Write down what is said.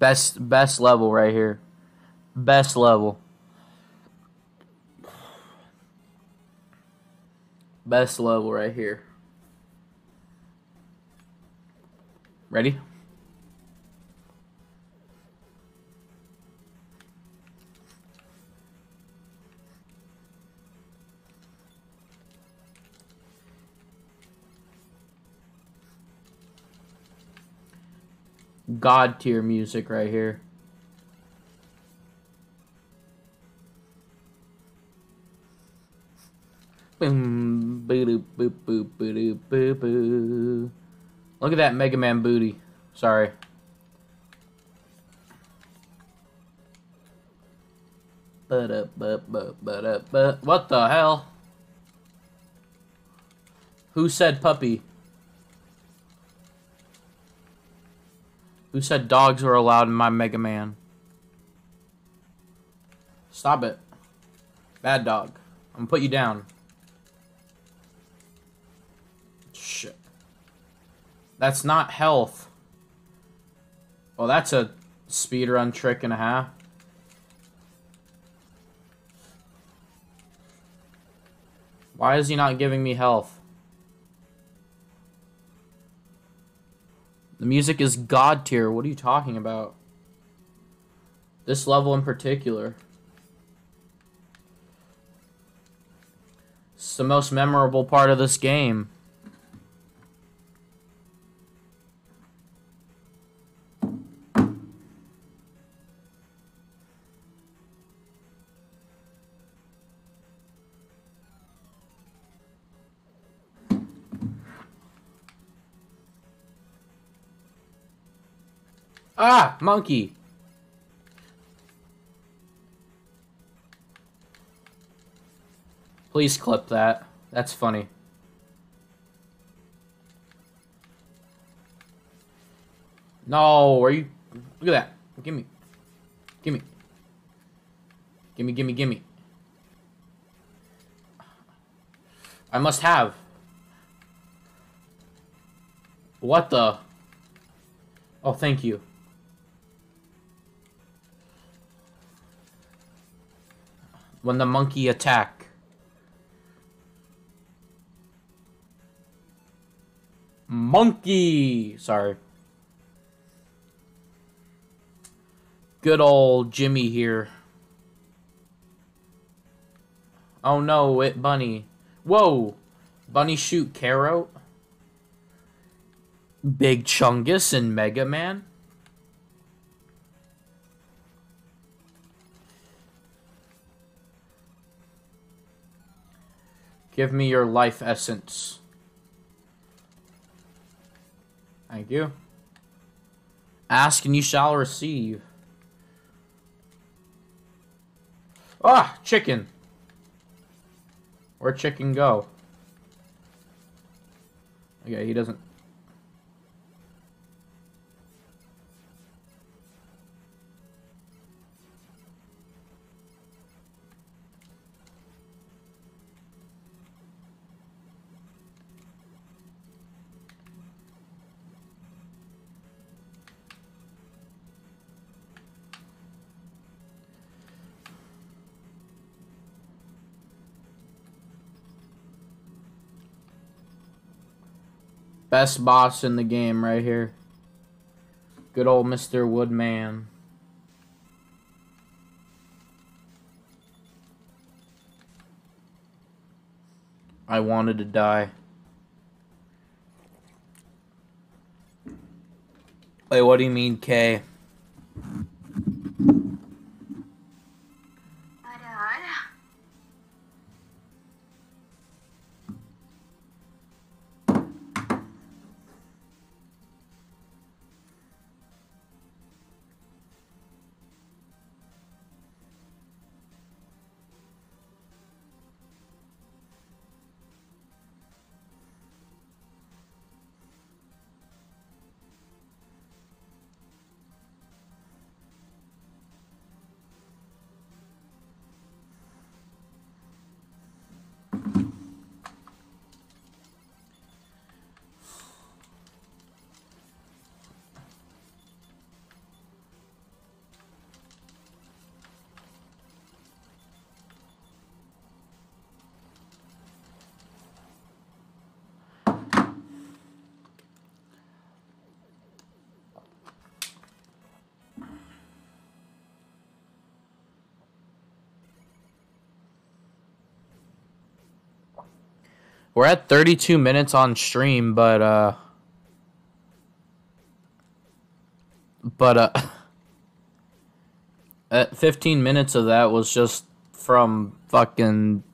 Best best level right here. Best level. Best level right here. Ready? God tier music right here. Boom, boo boo boo boo boo boo. Look at that Mega Man booty. Sorry. But up, but but but up, but what the hell? Who said puppy? Who said dogs were allowed in my Mega Man? Stop it. Bad dog. I'm gonna put you down. Shit. That's not health. Well, that's a speedrun trick and a half. Why is he not giving me health? The music is god tier. What are you talking about? This level in particular. It's the most memorable part of this game. Ah, monkey. Please clip that. That's funny. No, are you... Look at that. Gimme. Gimme. Gimme, gimme, gimme. I must have. What the... Oh, thank you. When the monkey attack. Monkey! Sorry. Good old Jimmy here. Oh no, it bunny. Whoa! Bunny shoot Carrot? Big Chungus and Mega Man? Give me your life essence. Thank you. Ask and you shall receive. Ah, chicken. Where'd chicken go? Okay, he doesn't Best boss in the game right here. Good old Mr. Woodman. I wanted to die. Wait, what do you mean, K? We're at 32 minutes on stream, but uh but uh at 15 minutes of that was just from fucking